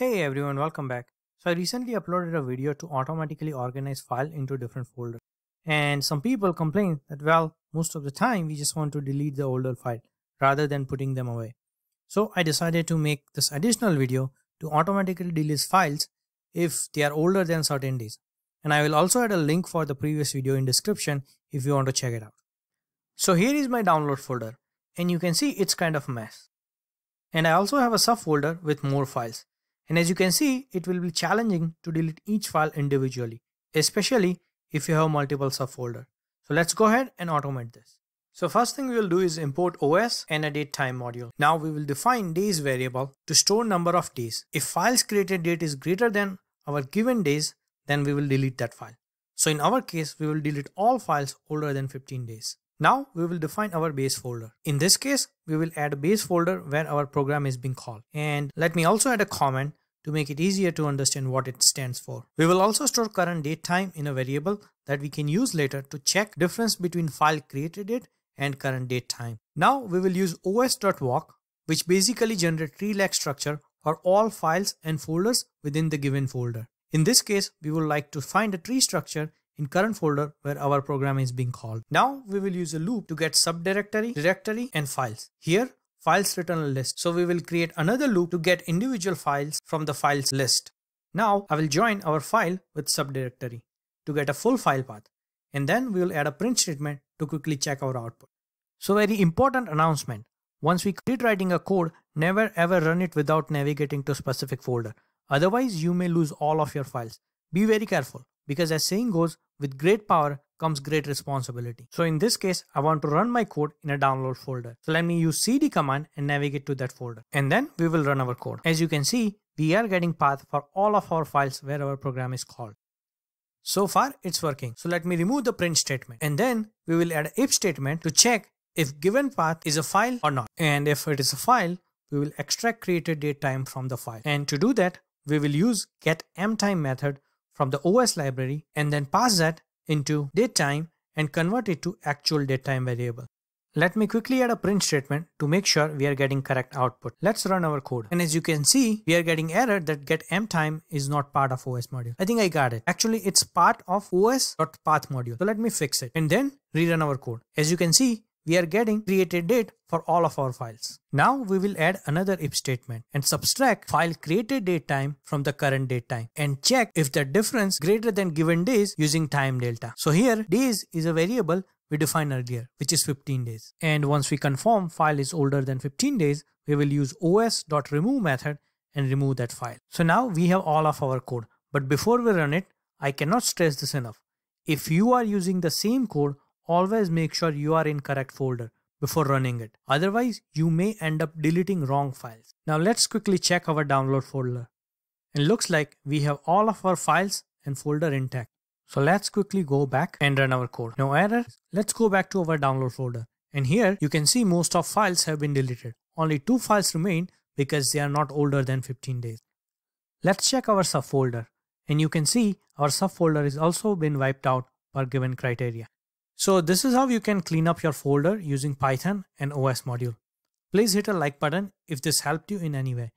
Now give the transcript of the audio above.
Hey everyone, welcome back. So I recently uploaded a video to automatically organize file into different folders. And some people complain that well, most of the time we just want to delete the older file rather than putting them away. So I decided to make this additional video to automatically delete files if they are older than certain days. And I will also add a link for the previous video in description if you want to check it out. So here is my download folder and you can see it's kind of a mess. And I also have a subfolder with more files. And as you can see, it will be challenging to delete each file individually, especially if you have multiple subfolder. So let's go ahead and automate this. So first thing we will do is import OS and a date time module. Now we will define days variable to store number of days. If files created date is greater than our given days, then we will delete that file. So in our case, we will delete all files older than 15 days. Now we will define our base folder. In this case, we will add a base folder where our program is being called. And let me also add a comment to make it easier to understand what it stands for. We will also store current date time in a variable that we can use later to check difference between file created date and current date time. Now we will use os.walk which basically generate tree like structure for all files and folders within the given folder. In this case, we would like to find a tree structure in current folder where our program is being called. Now we will use a loop to get subdirectory, directory and files. Here files return list. So we will create another loop to get individual files from the files list. Now I will join our file with subdirectory to get a full file path. And then we will add a print statement to quickly check our output. So very important announcement. Once we complete writing a code, never ever run it without navigating to a specific folder. Otherwise you may lose all of your files. Be very careful because as saying goes, with great power comes great responsibility. So in this case, I want to run my code in a download folder. So let me use cd command and navigate to that folder. And then we will run our code. As you can see, we are getting path for all of our files where our program is called. So far it's working. So let me remove the print statement and then we will add if statement to check if given path is a file or not. And if it is a file, we will extract created date time from the file. And to do that, we will use get mtime method from the OS library and then pass that into datetime and convert it to actual datetime variable. Let me quickly add a print statement to make sure we are getting correct output. Let's run our code. And as you can see, we are getting error that get mtime is not part of OS module. I think I got it. Actually, it's part of os.path module. So let me fix it and then rerun our code. As you can see, we are getting created date for all of our files. Now we will add another if statement and subtract file created date time from the current date time and check if the difference greater than given days using time delta. So here days is a variable we defined earlier which is 15 days. And once we confirm file is older than 15 days, we will use os.remove method and remove that file. So now we have all of our code. But before we run it, I cannot stress this enough. If you are using the same code always make sure you are in correct folder before running it. Otherwise, you may end up deleting wrong files. Now let's quickly check our download folder. It looks like we have all of our files and folder intact. So let's quickly go back and run our code. No error. Let's go back to our download folder. And here you can see most of files have been deleted. Only two files remain because they are not older than 15 days. Let's check our subfolder. And you can see our subfolder is also been wiped out per given criteria. So this is how you can clean up your folder using Python and OS module. Please hit a like button if this helped you in any way.